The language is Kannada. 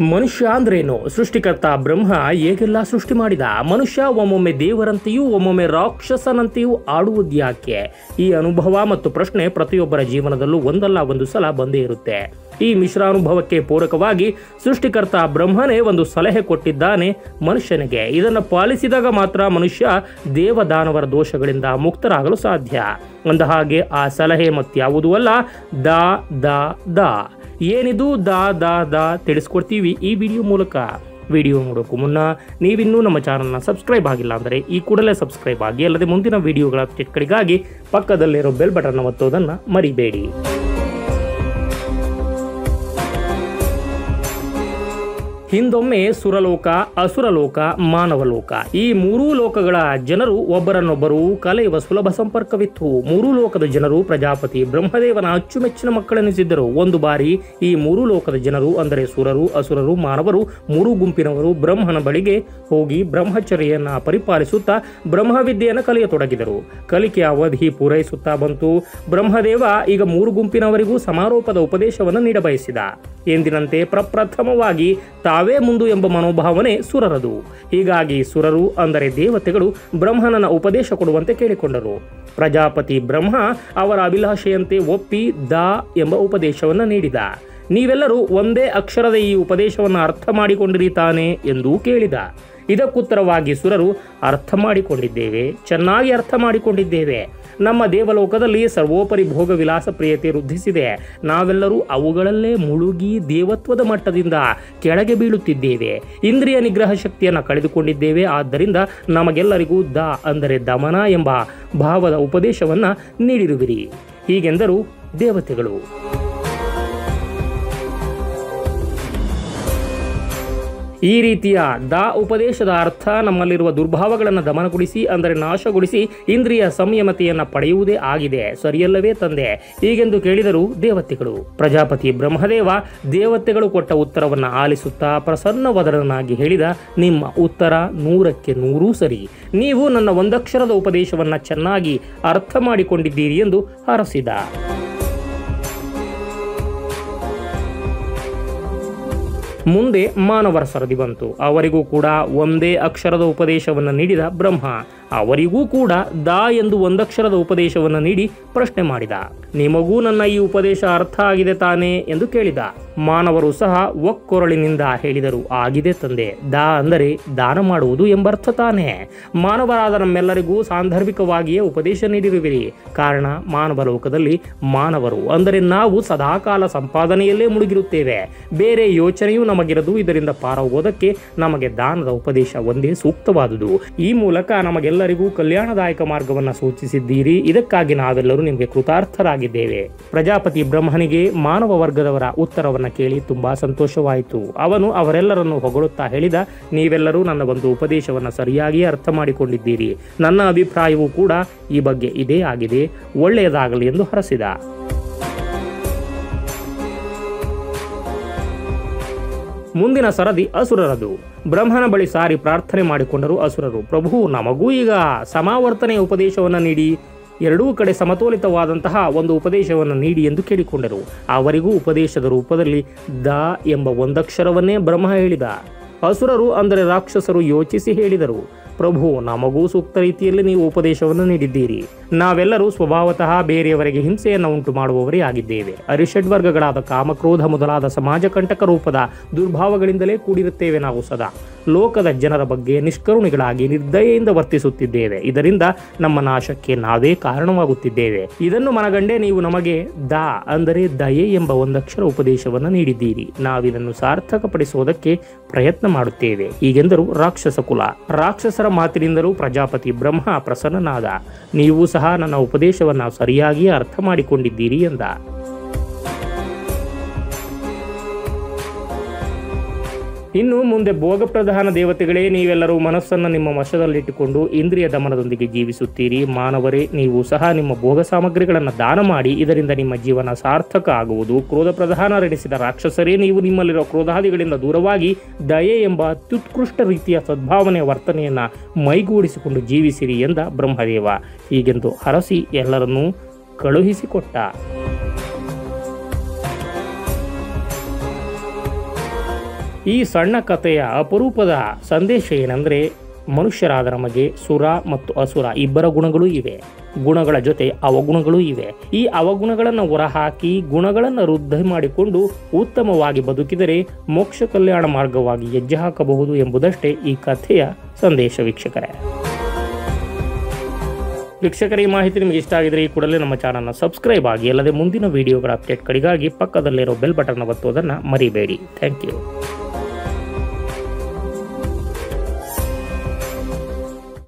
ಮನುಷ್ಯ ಅಂದ್ರೇನು? ಸೃಷ್ಟಿಕರ್ತ ಬ್ರಹ್ಮ ಹೇಗೆಲ್ಲ ಸೃಷ್ಟಿ ಮಾಡಿದ? ಮನುಷ್ಯ ಒಮ್ಮೊಮ್ಮೆ ದೇವರಂತೆಯೂ ಒಮ್ಮೊಮ್ಮೆ ರಾಕ್ಷಸನಂತೆಯೂ ಆಡುವುದ್ಯಾಕೆ ಈ ಅನುಭವ ಮತ್ತು ಪ್ರಶ್ನೆ ಪ್ರತಿಯೊಬ್ಬರ ಜೀವನದಲ್ಲೂ ಒಂದಲ್ಲ, ಒಂದು ಸಲ ಬಂದೇ ಇರುತ್ತೆ. ಈ ಮಿಶ್ರಾನುಭವಕ್ಕೆ ಪೂರಕವಾಗಿ ಸೃಷ್ಟಿಕರ್ತ ಬ್ರಹ್ಮನೇ ಒಂದು ಸಲಹೆ ಕೊಟ್ಟಿದ್ದಾನೆ ಮನುಷ್ಯನಿಗೆ. ಇದನ್ನು ಪಾಲಿಸಿದಾಗ ಮಾತ್ರ ಮನುಷ್ಯ ದೇವದಾನವರ ದೋಷಗಳಿಂದ ಮುಕ್ತರಾಗಲು ಸಾಧ್ಯ. ಅಂದ ಹಾಗೆ ಆ ಸಲಹೆ ಮತ್ಯಾವುದೂ ಅಲ್ಲ. ದ ದ, ದಾ. ಏನಿದು? ದಾ ದಾ ದಾ ತಿಳಿಸ್ಕೊಡ್ತೀವಿ ಈ ವಿಡಿಯೋ ಮೂಲಕ. ವಿಡಿಯೋ ನೋಡೋಕ್ಕೂ ಮುನ್ನ ನೀವಿನ್ನೂ ನಮ್ಮ ಚಾನಲ್ನ ಸಬ್ಸ್ಕ್ರೈಬ್ ಆಗಿಲ್ಲ ಅಂದರೆ ಈ ಕೂಡಲೇ ಸಬ್ಸ್ಕ್ರೈಬ್ ಆಗಿ ಅಲ್ಲದೆ ಮುಂದಿನ ವಿಡಿಯೋಗಳ ಅಪ್ಡೇಟ್ಗಳಿಗಾಗಿ ಪಕ್ಕದಲ್ಲಿರೋ ಬೆಲ್ ಬಟನ್ ಒತ್ತೋದನ್ನು ಮರಿಬೇಡಿ. ಹಿಂದೊಮ್ಮೆ ಸುರಲೋಕ, ಅಸುರಲೋಕ, ಮಾನವಲೋಕ. ಈ ಮೂರೂ ಲೋಕಗಳ ಜನರು ಒಬ್ಬರನ್ನೊಬ್ಬರು ಕಲೆಯುವ ಸುಲಭ ಸಂಪರ್ಕವಿತ್ತು. ಮೂರೂ ಲೋಕದ ಜನರು ಪ್ರಜಾಪತಿ ಬ್ರಹ್ಮದೇವನ ಅಚ್ಚುಮೆಚ್ಚಿನ ಮಕ್ಕಳೆನಿಸಿದ್ದರು. ಒಂದು ಬಾರಿ ಈ ಮೂರೂ ಲೋಕದ ಜನರು, ಅಂದರೆ ಸುರರು, ಅಸುರರು, ಮಾನವರು, ಮೂರು ಗುಂಪಿನವರು ಬ್ರಹ್ಮನ ಬಳಿಗೆ ಹೋಗಿ ಬ್ರಹ್ಮಚರ್ಯನ್ನ ಪರಿಪಾಲಿಸುತ್ತಾ ಬ್ರಹ್ಮವಿದ್ಯೆಯನ್ನು ಕಲಿಯತೊಡಗಿದರು. ಕಲಿಕೆಯ ಅವಧಿ ಪೂರೈಸುತ್ತಾ ಬಂತು. ಬ್ರಹ್ಮದೇವ ಈಗ ಮೂರು ಗುಂಪಿನವರಿಗೂ ಸಮಾರೋಪದ ಉಪದೇಶವನ್ನು ನೀಡಬಯಸಿದ. ಎಂದಿನಂತೆ ಪ್ರಪ್ರಥಮವಾಗಿ ತಾವೇ ಮುಂದು ಎಂಬ ಮನೋಭಾವನೆ ಸುರರದು. ಹೀಗಾಗಿ ಸುರರು ಅಂದರೆ ದೇವತೆಗಳು ಬ್ರಹ್ಮನನ ಉಪದೇಶ ಕೊಡುವಂತೆ ಕೇಳಿಕೊಂಡರು. ಪ್ರಜಾಪತಿ ಬ್ರಹ್ಮ ಅವರ ಅಭಿಲಾಷೆಯಂತೆ ಒಪ್ಪಿ ದಾ ಎಂಬ ಉಪದೇಶವನ್ನು ನೀಡಿದ. ನೀವೆಲ್ಲರೂ ಒಂದೇ ಅಕ್ಷರದ ಈ ಉಪದೇಶವನ್ನು ಅರ್ಥ ಮಾಡಿಕೊಂಡಿರಿ ತಾನೆ ಎಂದು ಕೇಳಿದ. ಇದಕ್ಕುತ್ತರವಾಗಿ ಸುರರು, ಅರ್ಥ ಮಾಡಿಕೊಂಡಿದ್ದೇವೆ, ಚೆನ್ನಾಗಿ ಅರ್ಥ ಮಾಡಿಕೊಂಡಿದ್ದೇವೆ. ನಮ್ಮ ದೇವಲೋಕದಲ್ಲಿ ಸರ್ವೋಪರಿ ಭೋಗ ವಿಲಾಸ ಪ್ರಿಯತೆ ವೃದ್ಧಿಸಿದೆ. ನಾವೆಲ್ಲರೂ ಅವುಗಳಲ್ಲೇ ಮುಳುಗಿ ದೇವತ್ವದ ಮಟ್ಟದಿಂದ ಕೆಳಗೆ ಬೀಳುತ್ತಿದ್ದೇವೆ. ಇಂದ್ರಿಯ ನಿಗ್ರಹ ಶಕ್ತಿಯನ್ನು ಕಳೆದುಕೊಂಡಿದ್ದೇವೆ. ಆದ್ದರಿಂದ ನಮಗೆಲ್ಲರಿಗೂ ದ ಅಂದರೆ ದಮನ ಎಂಬ ಭಾವದ ಉಪದೇಶವನ್ನು ನೀಡಿರುವಿರಿ. ಹೀಗೆಂದರು ದೇವತೆಗಳು. ಈ ರೀತಿಯ ದಾ ಉಪದೇಶದ ಅರ್ಥ ನಮ್ಮಲ್ಲಿರುವ ದುರ್ಭಾವಗಳನ್ನು ದಮನಗೊಳಿಸಿ, ಅಂದರೆ ನಾಶಗೊಳಿಸಿ, ಇಂದ್ರಿಯ ಸಂಯಮತೆಯನ್ನು ಪಡೆಯುವುದೇ ಆಗಿದೆ. ಸರಿಯಲ್ಲವೇ ತಂದೆ? ಹೀಗೆಂದು ಕೇಳಿದರು ದೇವತೆಗಳು, ಪ್ರಜಾಪತಿ ಬ್ರಹ್ಮದೇವ ದೇವತೆಗಳು ಕೊಟ್ಟ ಉತ್ತರವನ್ನು ಆಲಿಸುತ್ತಾ ಪ್ರಸನ್ನವದರನಾಗಿ ಹೇಳಿದ, ನಿಮ್ಮ ಉತ್ತರ ನೂರಕ್ಕೆ ನೂರೂ ಸರಿ. ನೀವು ನನ್ನ ಒಂದಕ್ಷರದ ಉಪದೇಶವನ್ನು ಚೆನ್ನಾಗಿ ಅರ್ಥ ಮಾಡಿಕೊಂಡಿದ್ದೀರಿ ಎಂದು ಹರಸಿದ. ಮುಂದೆ ಮಾನವರ ಸರದಿ ಬಂತು. ಅವರಿಗೂ ಕೂಡ ಒಂದೇ ಅಕ್ಷರದ ಉಪದೇಶವನ್ನು ನೀಡಿದ ಬ್ರಹ್ಮ. ಅವರಿಗೂ ಕೂಡ ದಾ ಎಂದು ಒಂದಕ್ಷರದ ಉಪದೇಶವನ್ನು ನೀಡಿ ಪ್ರಶ್ನೆ ಮಾಡಿದ. ನಿಮಗೂ ನನ್ನ ಈ ಉಪದೇಶ ಅರ್ಥ ಆಗಿದೆ ತಾನೇ ಎಂದು ಕೇಳಿದ. ಮಾನವರು ಸಹ ಒಕ್ಕೊರಳಿನಿಂದ ಹೇಳಿದರು, ಆಗಿದೆ ತಂದೆ, ದಾ ಅಂದರೆ ದಾನ ಮಾಡುವುದು ಎಂಬರ್ಥ ತಾನೇ. ಮಾನವರಾದ ನಮ್ಮೆಲ್ಲರಿಗೂ ಸಾಂದರ್ಭಿಕವಾಗಿಯೇ ಉಪದೇಶ ನೀಡಿರುವಿರಿ. ಕಾರಣ, ಮಾನವ ಲೋಕದಲ್ಲಿ ಮಾನವರು ಅಂದರೆ ನಾವು ಸದಾಕಾಲ ಸಂಪಾದನೆಯಲ್ಲೇ ಮುಳುಗಿರುತ್ತೇವೆ. ಬೇರೆ ಯೋಚನೆಯೂ ನಮಗಿರದು, ಇದರಿಂದ ಪಾರಾಗುವುದಕ್ಕೆ ನಮಗೆ ದಾನದ ಉಪದೇಶ ಒಂದೇ ಸೂಕ್ತವಾದುದು. ಈ ಮೂಲಕ ನಮಗೆಲ್ಲರಿಗೂ ಕಲ್ಯಾಣದಾಯಕ ಮಾರ್ಗವನ್ನು ಸೂಚಿಸಿದ್ದೀರಿ. ಇದಕ್ಕಾಗಿ ನಾವೆಲ್ಲರೂ ನಿಮಗೆ ಕೃತಾರ್ಥರಾಗಿದ್ದೇವೆ ಪ್ರಜಾಪತಿ ಬ್ರಹ್ಮನಿಗೆ ಮಾನವ ವರ್ಗದವರ ಉತ್ತರವನ್ನು ಕೇಳಿ ತುಂಬಾ ಸಂತೋಷವಾಯಿತು. ಅವನು ಅವರೆಲ್ಲರನ್ನು ಹೊಗಳುತ್ತಾ ಹೇಳಿದ, ನೀವೆಲ್ಲರೂ ನನ್ನ ಒಂದು ಉಪದೇಶವನ್ನು ಸರಿಯಾಗಿ ಅರ್ಥ ಮಾಡಿಕೊಂಡಿದ್ದೀರಿ. ನನ್ನ ಅಭಿಪ್ರಾಯವೂ ಕೂಡ ಈ ಬಗ್ಗೆ ಇದೇ ಆಗಿದೆ. ಒಳ್ಳೆಯದಾಗಲಿ ಎಂದು ಹರಸಿದ. ಮುಂದಿನ ಸರದಿ ಅಸುರರದು. ಬ್ರಹ್ಮನ ಬಳಿ ಸಾರಿ ಪ್ರಾರ್ಥನೆ ಮಾಡಿಕೊಂಡರು ಅಸುರರು. ಪ್ರಭು, ನಮಗೂ ಈಗ ಸಮಾವರ್ತನೆಯ ಉಪದೇಶವನ್ನು ನೀಡಿ. ಎರಡೂ ಕಡೆ ಸಮತೋಲಿತವಾದಂತಹ ಒಂದು ಉಪದೇಶವನ್ನು ನೀಡಿ ಎಂದು ಕೇಳಿಕೊಂಡರು. ಅವರಿಗೂ ಉಪದೇಶದ ರೂಪದಲ್ಲಿ ದ ಎಂಬ ಒಂದಕ್ಷರವನ್ನೇ ಬ್ರಹ್ಮ ಹೇಳಿದ. ಅಸುರರು ಅಂದರೆ ರಾಕ್ಷಸರು ಯೋಚಿಸಿ ಹೇಳಿದರು. ಪ್ರಭು, ನಮಗೂ ಸೂಕ್ತ ರೀತಿಯಲ್ಲಿ ನೀವು ಉಪದೇಶವನ್ನು ನೀಡಿದ್ದೀರಿ. ನಾವೆಲ್ಲರೂ ಸ್ವಭಾವತಃ ಬೇರೆಯವರಿಗೆ ಹಿಂಸೆಯನ್ನು ಉಂಟು ಮಾಡುವವರೇ ಆಗಿದ್ದೇವೆ. ಅರಿಷಡ್ ವರ್ಗಗಳಾದ ಕಾಮಕ್ರೋಧ ಮೊದಲಾದ ಸಮಾಜ ಕಂಟಕ ರೂಪದ ದುರ್ಭಾವಗಳಿಂದಲೇ ಕೂಡಿರುತ್ತೇವೆ ನಾವು ಸದಾ. ಲೋಕದ ಜನರ ಬಗ್ಗೆ ನಿಷ್ಕರುಣಿಗಳಾಗಿ ನಿರ್ದಯೆಯಿಂದ ವರ್ತಿಸುತ್ತಿದ್ದೇವೆ. ಇದರಿಂದ ನಮ್ಮ ನಾಶಕ್ಕೆ ನಾವೇ ಕಾರಣವಾಗುತ್ತಿದ್ದೇವೆ. ಇದನ್ನು ಮನಗಂಡೇ ನೀವು ನಮಗೆ ದ ಅಂದರೆ ದಯೆ ಎಂಬ ಒಂದಕ್ಷರ ಉಪದೇಶವನ್ನು ನೀಡಿದ್ದೀರಿ. ನಾವಿದನ್ನು ಸಾರ್ಥಕಪಡಿಸುವುದಕ್ಕೆ ಪ್ರಯತ್ನ ಮಾಡುತ್ತೇವೆ. ಹೀಗೆಂದರು ರಾಕ್ಷಸ ಕುಲ. ರಾಕ್ಷಸರ ಮಾತಿನಿಂದಲೂ ಪ್ರಜಾಪತಿ ಬ್ರಹ್ಮ ಪ್ರಸನ್ನನಾದ. ನೀವು ಸಹ ನನ್ನ ಉಪದೇಶವನ್ನು ಸರಿಯಾಗಿ ಅರ್ಥ ಮಾಡಿಕೊಂಡಿದ್ದೀರಿ ಎಂದ. ಇನ್ನು ಮುಂದೆ ಭೋಗ ಪ್ರಧಾನ ದೇವತೆಗಳೇ, ನೀವೆಲ್ಲರೂ ಮನಸ್ಸನ್ನು ನಿಮ್ಮ ವಶದಲ್ಲಿಟ್ಟುಕೊಂಡು ಇಂದ್ರಿಯ ದಮನದೊಂದಿಗೆ ಜೀವಿಸುತ್ತೀರಿ. ಮಾನವರೇ, ನೀವು ಸಹ ನಿಮ್ಮ ಭೋಗ ಸಾಮಗ್ರಿಗಳನ್ನು ದಾನ ಮಾಡಿ, ಇದರಿಂದ ನಿಮ್ಮ ಜೀವನ ಸಾರ್ಥಕ ಆಗುವುದು. ಕ್ರೋಧ ಪ್ರಧಾನರೆನಿಸಿದ ರಾಕ್ಷಸರೇ, ನೀವು ನಿಮ್ಮಲ್ಲಿರುವ ಕ್ರೋಧಾದಿಗಳಿಂದ ದೂರವಾಗಿ ದಯೆ ಎಂಬ ಅತ್ಯುತ್ಕೃಷ್ಟ ರೀತಿಯ ಸದ್ಭಾವನೆಯ ವರ್ತನೆಯನ್ನು ಮೈಗೂಡಿಸಿಕೊಂಡು ಜೀವಿಸಿರಿ ಎಂದ ಬ್ರಹ್ಮದೇವ. ಹೀಗೆಂದು ಹರಸಿ ಎಲ್ಲರನ್ನೂ ಕಳುಹಿಸಿಕೊಟ್ಟ. ಈ ಸಣ್ಣ ಕಥೆಯ ಅಪರೂಪದ ಸಂದೇಶ ಏನಂದರೆ ಮನುಷ್ಯರಾದ ನಮಗೆ ಸುರ ಮತ್ತು ಅಸುರ ಇಬ್ಬರ ಗುಣಗಳೂ ಇವೆ. ಗುಣಗಳ ಜೊತೆ ಅವಗುಣಗಳೂ ಇವೆ. ಈ ಅವಗುಣಗಳನ್ನು ಹೊರಹಾಕಿ, ಗುಣಗಳನ್ನು ವೃದ್ಧಿ ಮಾಡಿಕೊಂಡು ಉತ್ತಮವಾಗಿ ಬದುಕಿದರೆ ಮೋಕ್ಷ ಕಲ್ಯಾಣ ಮಾರ್ಗವಾಗಿ ಹೆಜ್ಜೆ ಹಾಕಬಹುದು ಎಂಬುದಷ್ಟೇ ಈ ಕಥೆಯ ಸಂದೇಶ ವೀಕ್ಷಕರೇ. ವೀಕ್ಷಕರ ಈ ಮಾಹಿತಿ ನಿಮಗೆ ಇಷ್ಟ ಆಗಿದ್ರೆ ಈ ಕೂಡಲೇ ನಮ್ಮ ಚಾನಲ್ನ ಸಬ್ಸ್ಕ್ರೈಬ್ ಆಗಿ, ಅಲ್ಲದೆ ಮುಂದಿನ ವಿಡಿಯೋಗಳ ಅಪ್ಡೇಟ್ಗಳಿಗಾಗಿ ಪಕ್ಕದಲ್ಲಿರೋ ಬೆಲ್ ಬಟನ್ ಒತ್ತುವುದನ್ನು ಮರಿಬೇಡಿ. Thank you